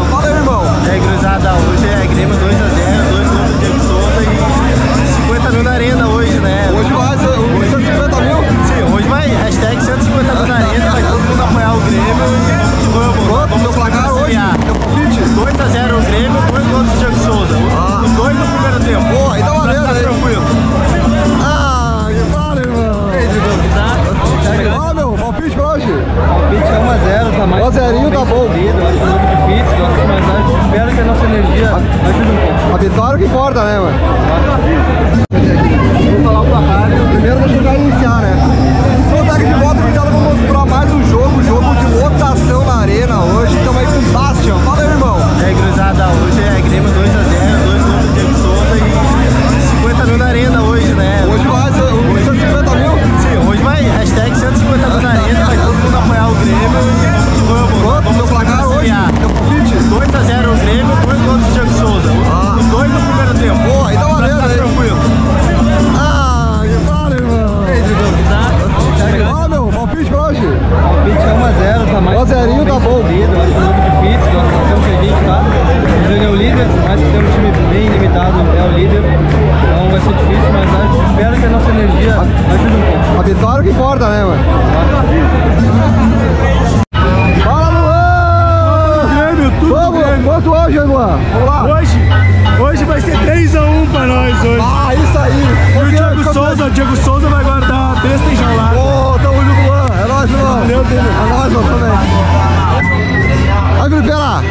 Fala aí, irmão. É, cruzada, hoje é Grêmio 2x0, dois gols do Diego Souza e 50 mil na arena hoje, né? Hoje mais, 150 mil? Sim, hoje vai, hashtag 150 mil na arena, vai todo mundo apoiar o Grêmio e vamos, Pronto, vamos, vamos placar hoje. Espero que a nossa energia ajude um pouco. A vitória é que importa, né, mano? Vou falar o placar. Primeiro deixa eu já iniciar, né? Sou ataque de volta, cuidado, vamos mostrar mais né, mano? Fala, Luan! Grêmio, tudo Vamos, Grêmio. quanto hoje, Luan? Vamos lá. Hoje, hoje vai ser 3x1 pra nós hoje. Ah, isso aí. E o Diego Souza, o Diego Souza vai guardar a besta enjaulada. Ô, tamo junto, Luan. É nóis, Luan. Valeu, Dele. É nóis, Luan, também. Aí, Felipe, lá.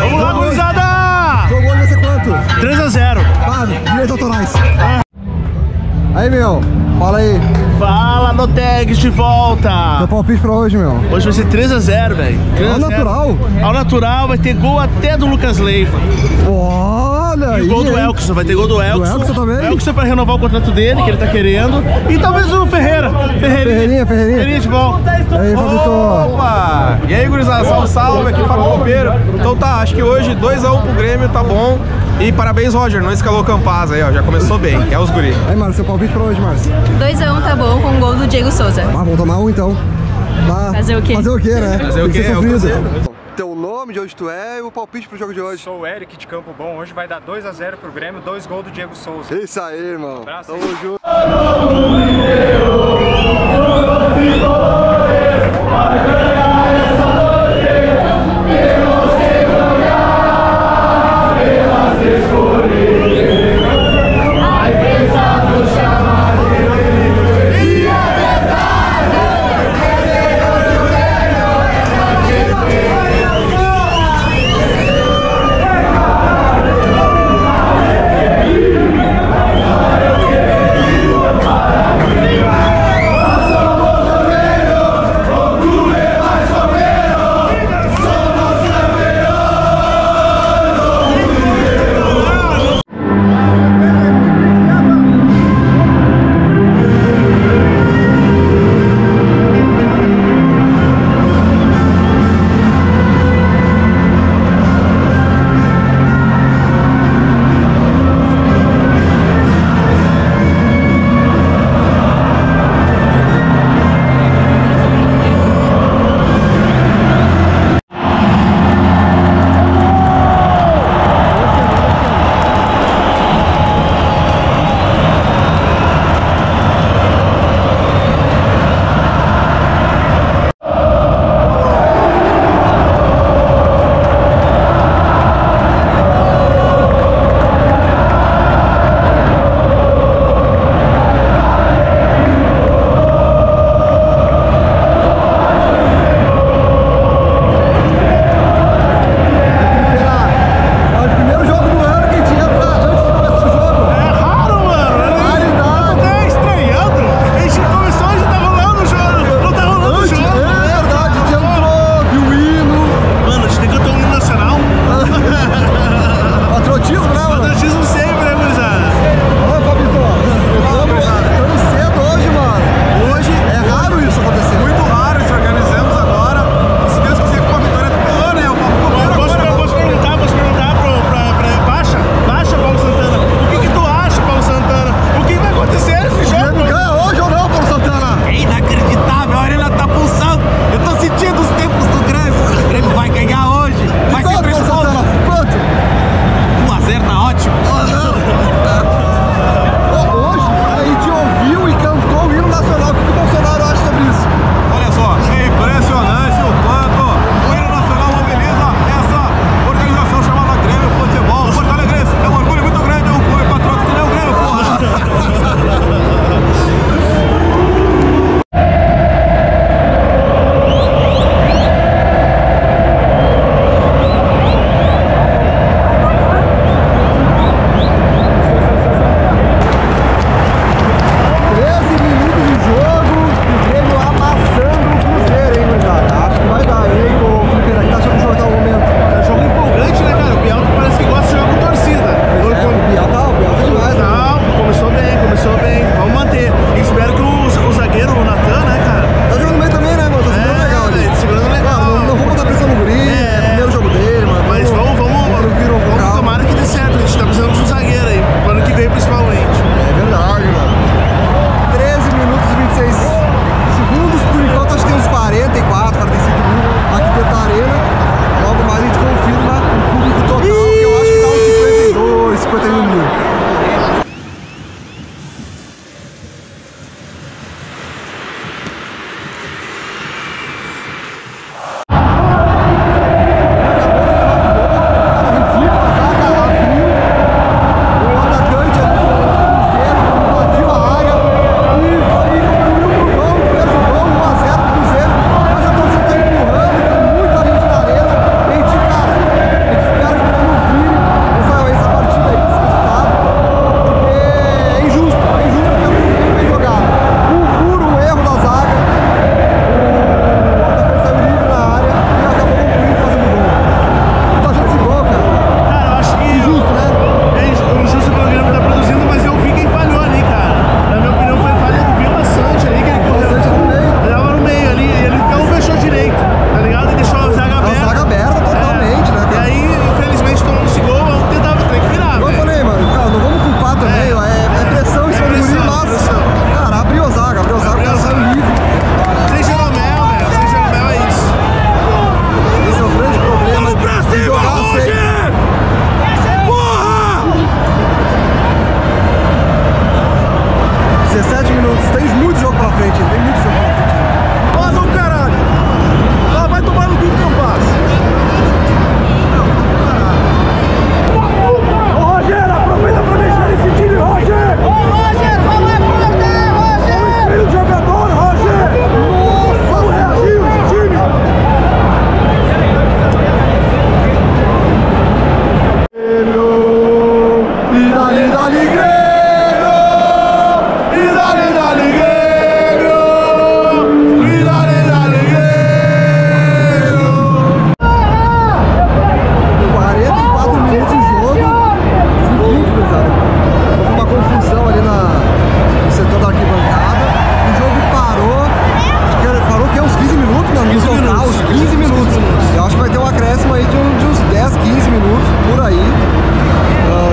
Vamos lá, gurizada! Jogo hoje vai ser quanto? 3x0. Ah, direitos autorais. Aí, meu, fala aí. Fala, no tags de volta. Teu palpite pra hoje, meu. Hoje vai ser 3x0, velho. Ao natural? Ao natural, vai ter gol até do Lucas Leiva. Olha E o gol do? Elkson, vai ter gol do Elkson. Elkson também? O Elkson pra renovar o contrato dele, que ele tá querendo. E talvez o Ferreira. Ferreirinha. Ferreirinha, Ferreirinha. De volta. Aí, Fabito. Opa! E aí, gurizada, salve, salve, aqui Fábio Copeiro. Então tá, acho que hoje 2x1 pro Grêmio, tá bom. E parabéns, Roger, não escalou o Campaz aí, ó, já começou bem, é os guri. Aí, Márcio, seu palpite pra hoje, Márcio. 2x1 tá bom, com o gol do Diego Souza. Ah, vamos tomar um então. Tá. Fazer o quê? Fazer o quê, né? Fazer o Tem que quê? Nome, de onde tu é e o palpite pro jogo de hoje. Sou o Eric de Campo Bom. Hoje vai dar 2x0 pro Grêmio, dois gols do Diego Souza. Isso aí, irmão. Abraço Tamo junto.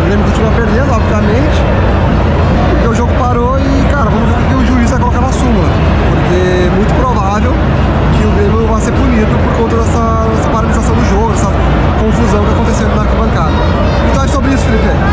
Grêmio continua perdendo, obviamente, porque o jogo parou e, cara, vamos ver o que o juiz vai colocar na súmula. Porque é muito provável que o Grêmio vá ser punido por conta dessa, dessa paralisação do jogo, essa confusão que aconteceu na arquibancada. Então é sobre isso, Felipe.